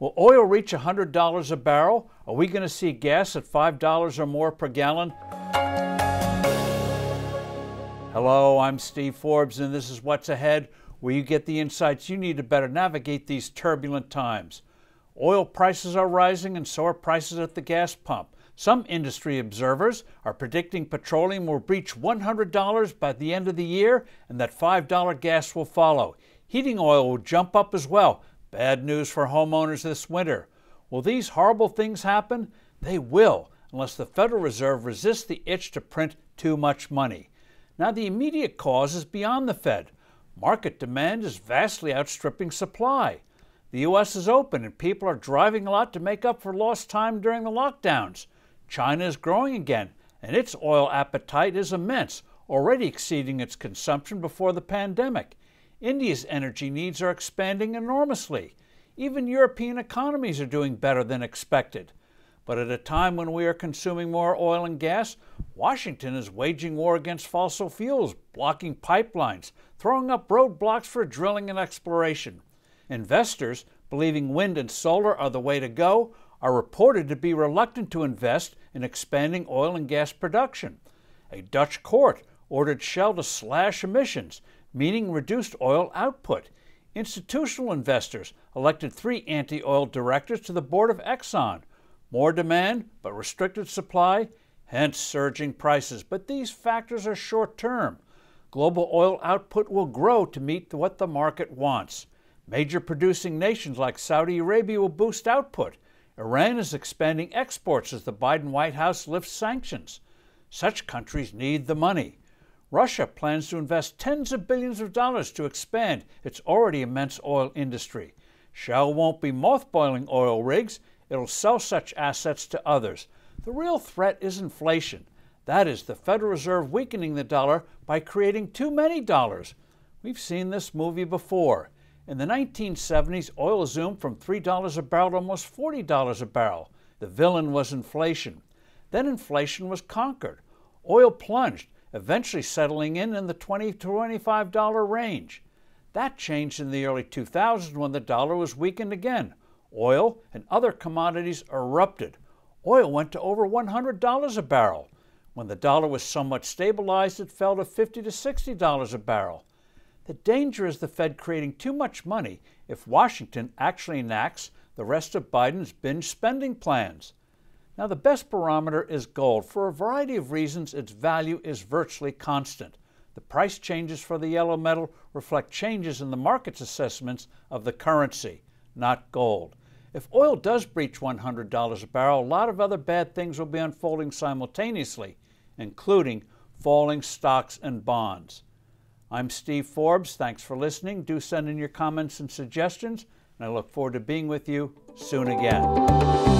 Will oil reach $100 a barrel? Are we going to see gas at $5 or more per gallon? Hello, I'm Steve Forbes, and this is What's Ahead, where you get the insights you need to better navigate these turbulent times. Oil prices are rising, and so are prices at the gas pump. Some industry observers are predicting petroleum will breach $100 by the end of the year and that $5 gas will follow. Heating oil will jump up as well, Bad news for homeowners this winter. Will these horrible things happen? They will, unless the Federal Reserve resists the itch to print too much money. Now, the immediate cause is beyond the Fed. Market demand is vastly outstripping supply. The U.S. is open and people are driving a lot to make up for lost time during the lockdowns. China is growing again, and its oil appetite is immense, already exceeding its consumption before the pandemic. India's energy needs are expanding enormously. Even European economies are doing better than expected. But at a time when we are consuming more oil and gas, Washington is waging war against fossil fuels, blocking pipelines, throwing up roadblocks for drilling and exploration. Investors, believing wind and solar are the way to go, are reported to be reluctant to invest in expanding oil and gas production. A Dutch court ordered Shell to slash emissions meaning reduced oil output. Institutional investors elected three anti oil directors to the board of Exxon. More demand, but restricted supply, hence surging prices. But these factors are short term. Global oil output will grow to meet what the market wants. Major producing nations like Saudi Arabia will boost output. Iran is expanding exports as the Biden White House lifts sanctions. Such countries need the money. Russia plans to invest tens of billions of dollars to expand its already immense oil industry. Shell won't be mothballing oil rigs, it'll sell such assets to others. The real threat is inflation. That is, the Federal Reserve weakening the dollar by creating too many dollars. We've seen this movie before. In the 1970s, oil zoomed from $3 a barrel to almost $40 a barrel. The villain was inflation. Then inflation was conquered. Oil plunged eventually settling in in the $20 to $25 range. That changed in the early 2000s when the dollar was weakened again. Oil and other commodities erupted. Oil went to over $100 a barrel. When the dollar was somewhat stabilized, it fell to $50 to $60 a barrel. The danger is the Fed creating too much money if Washington actually enacts the rest of Biden's binge spending plans. Now, the best barometer is gold. For a variety of reasons, its value is virtually constant. The price changes for the yellow metal reflect changes in the market's assessments of the currency, not gold. If oil does breach $100 a barrel, a lot of other bad things will be unfolding simultaneously, including falling stocks and bonds. I'm Steve Forbes. Thanks for listening. Do send in your comments and suggestions, and I look forward to being with you soon again.